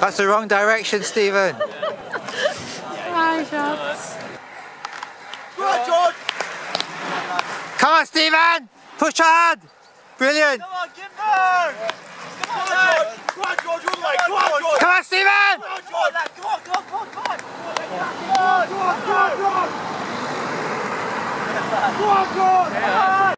That's the wrong direction, Steven. Hi, shots. Come on, George! Come on, Steven! Push hard! Brilliant! Come on, Gimber! Come on, George! Come on, George! Come on, George! Come on, Steven! Come on, George! Come on, come on, come on, come on! Come on, come on, come on! Come on, George! Come on!